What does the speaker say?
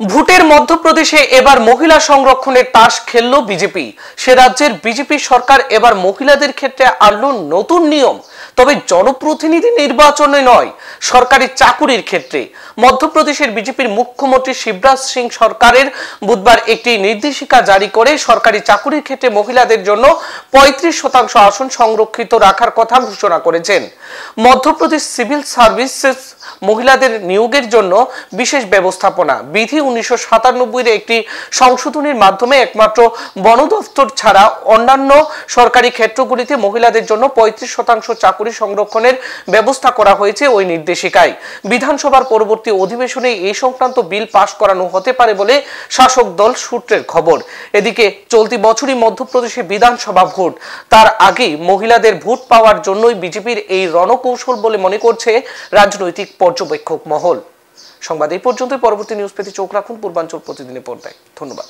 ভোটের মধ্যপ্রদেশে এবার মহিলা সংরক্ষণের তাস খেলল বিজেপি। সে রাজ্যের বিজেপি সরকার এবার মহিলাদের ক্ষেত্রে আনলো নতুন নিয়ম। তবে জনপ্রতিনিধি নির্বাচনে নয়, সরকারি চাকুরির ক্ষেত্রে। মধ্যপ্রদেশের বিজেপির মুখ্যমন্ত্রী শিবরাজ সিং সরকারের বুধবার একটি নির্দেশিকা জারি করে সরকারি চাকুরির ক্ষেত্রে মহিলাদের জন্য পঁয়ত্রিশ শতাংশ আসন সংরক্ষিত রাখার কথা ঘোষণা করেছেন। মধ্যপ্রদেশ সিভিল সার্ভিসেস মহিলাদের নিয়োগের জন্য বিশেষ ব্যবস্থাপনা। বিধি উনিশশো সাতানব্বই একটি সংশোধনীর মাধ্যমে একমাত্র বন দফতর ছাড়া অন্যান্য সরকারি ক্ষেত্রগুলিতে মহিলাদের জন্য পঁয়ত্রিশ শতাংশ চাকুরি সংরক্ষণের ব্যবস্থা করা হয়েছে ওই নির্দেশিকায়। বিধানসভার পরবর্তী অধিবেশনে এই সংক্রান্ত বিল পাশ করানো হতে পারে বলে শাসক দল সূত্রের খবর। এদিকে চলতি বছরই মধ্যপ্রদেশে বিধানসভা ভোট। তার আগেই মহিলাদের ভোট পাওয়ার জন্যই বিজেপির এই রণকৌশল বলে মনে করছে রাজনৈতিক পর্যবেক্ষক মহল। সংবাদ এই পর্যন্ত পরবর্তী নিউজ পেতে চোখ রাখুন। পূর্বাঞ্চল প্রতিদিনের পর্দায়। ধন্যবাদ।